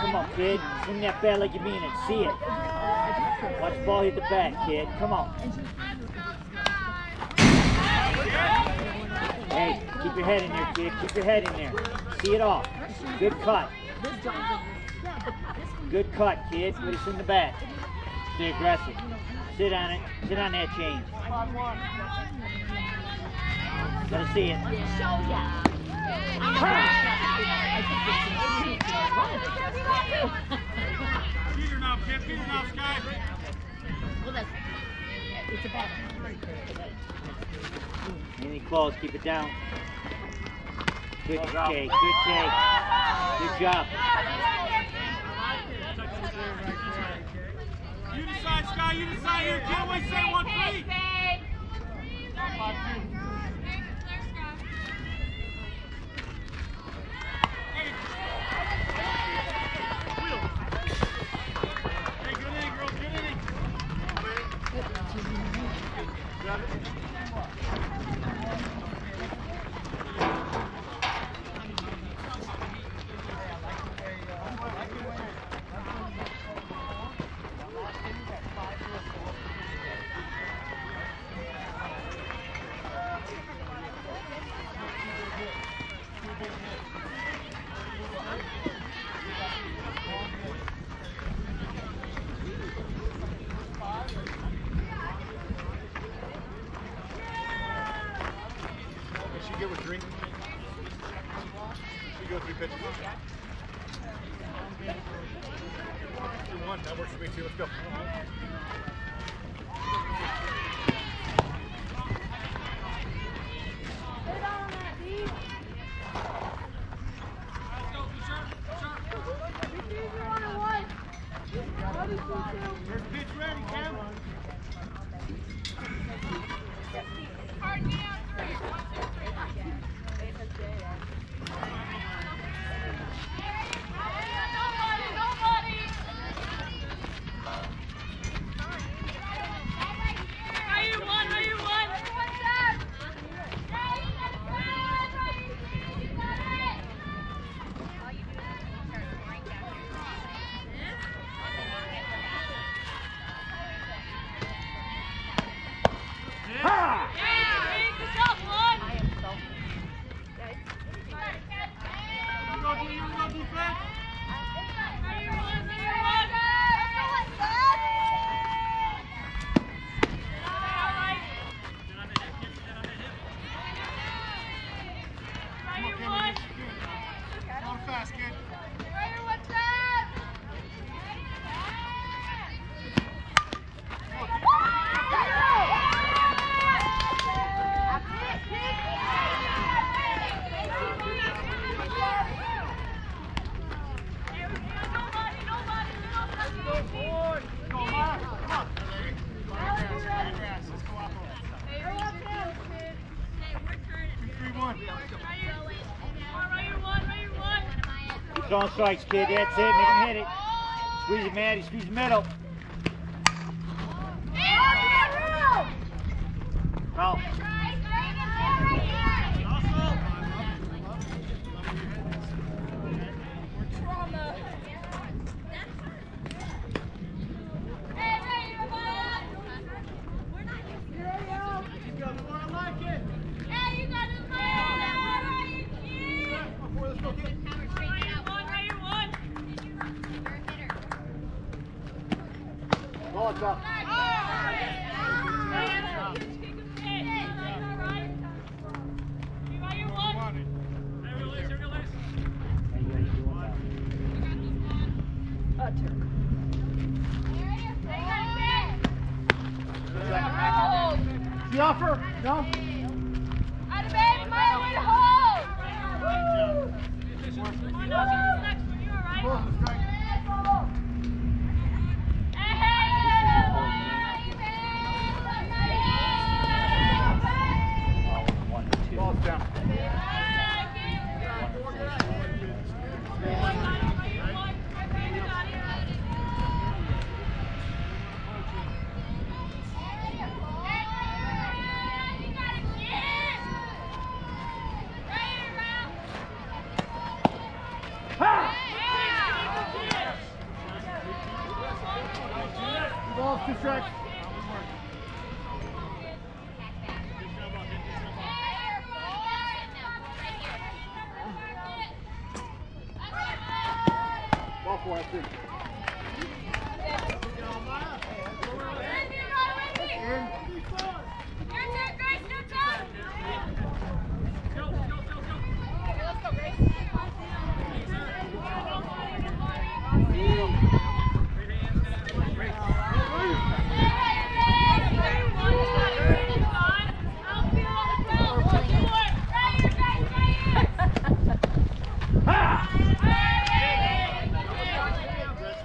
come on, kid. Swing that bat like you mean it. See it. Watch the ball hit the bat, kid. Come on. Hey, keep your head in there, kid. Keep your head in there. See it all. Good cut. Good cut, kid. Put us in the bat. Stay aggressive. Sit on it. Sit on that change. Gotta see it. Show ya. Peter now, kid. Peter now, Sky. Well, that's, it's a bad Anything close, keep it down. Good K, good K. Good job. You decide, Sky. You decide here. Can't wait. Say one, three. Good with drinking? She go three pitches. Two one. That works for me too. Let's go. Pitch ready, Cam. You go, do you go defense? Come on fast, kid. Go, Mara. Come on. Grass. Let's go off of it. Three one. Throwing strikes, kid. That's it. Make him hit it. Squeeze it, Maddie. Squeeze the middle. You How you guys doing now? The offer? No? Pull the strike. Oh, one, two. Ball's down. Ball, two strikes. Ball four, that's it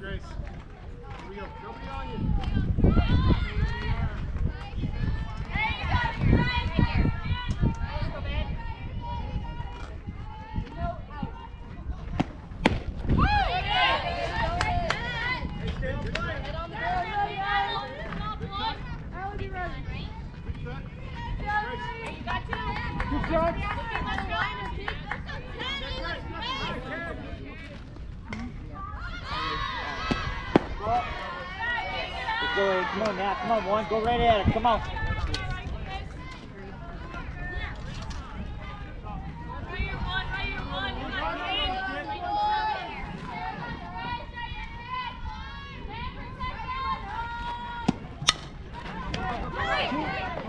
Grace. Here we go. Nobody on you. Hey, stay on play. Good shot. Two strikes. Let's go, Come on now. Come on, one. Go right at it. Come on. Come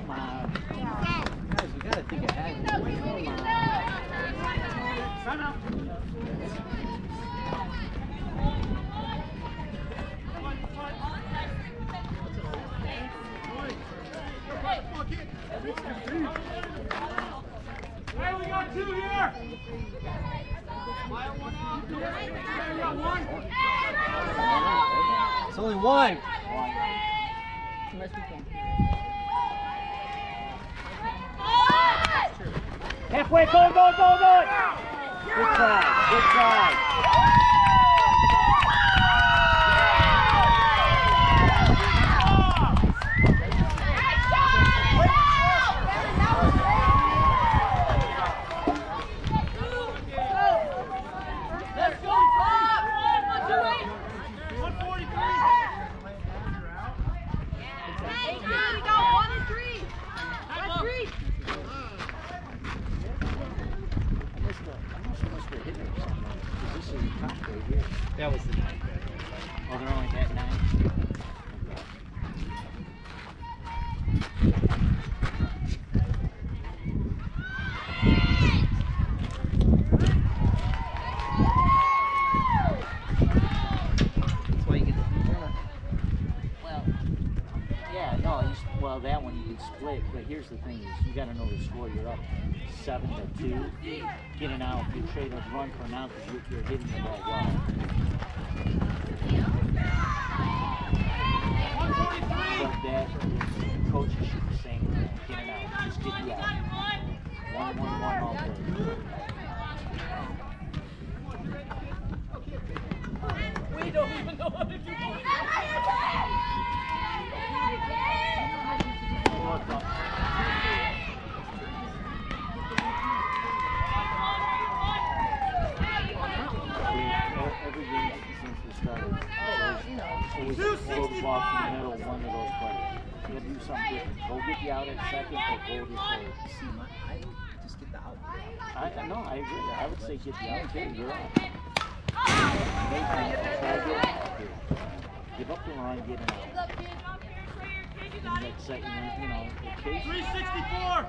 on. Guys, we gotta think ahead. Come on. Hey, we got two here. Hey, we got one. One. Halfway, go, go, go, go! Good try, good try. One forty-three. I missed the, I must have missed the hit or something. 'cause this is the top right here. That was the nine. Oh, they're only at nine? That's why you get the, well, yeah, no, you, s- well, that one you can split, but here's the thing is, you gotta know the score, you're up seven to two, get an out, you trade a run for an out, because you're, you're hitting the ball well. But that, coaches should be saying, get an out, just get you out. One, one, one, all day. Every game since we started, always, always throw the ball to the middle, one of those players. You'll do something different. Go get you out at second or go to third. See, my, I just get the out. I, I no, I agree. I would say get the out too. You're out. Maybe try to get out here. Give up the run, get an out. And that's second, you know, in case. Three sixty-four.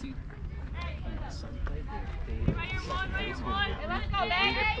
See, when some play, they, they, second base would Hey, let's go, they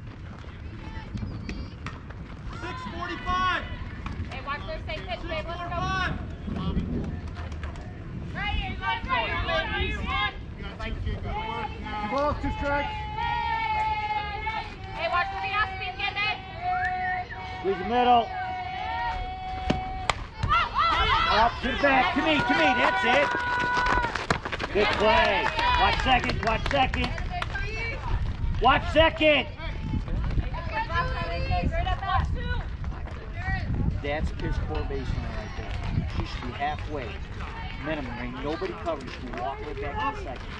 45. Hey, watch their safe pitch, babe. Let's go. Five. Right here, right here, right here, right here. Thank you. Good work now. Come on, two strikes. Hey, watch for the ass speed again, Ned. Squeeze the middle. Up to the back, to me, to me, that's it. Good play. Watch second, watch second. Watch second. That's his core baseline right there. He should be halfway. Minimum. Ain't nobody covers. You walk right back to the second.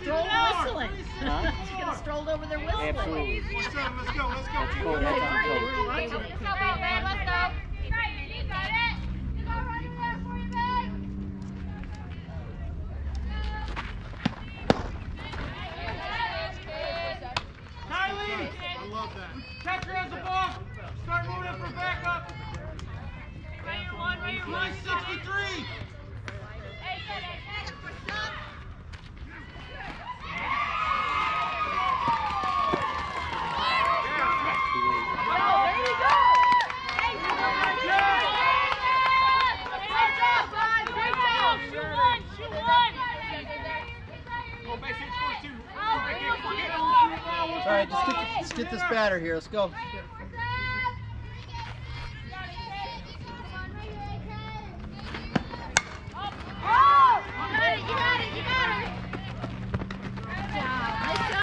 Strolled whistling. Huh? She could have strolled over there whistling. Absolutely. Let's go, let's go, let's go. That's cool. That's on coach. Let's go, man, let's go. Kylie! I love that. Catcher has the ball. Start moving it for backup. Line 63. Go back six, four, two. All right, just get, this batter here. Let's go.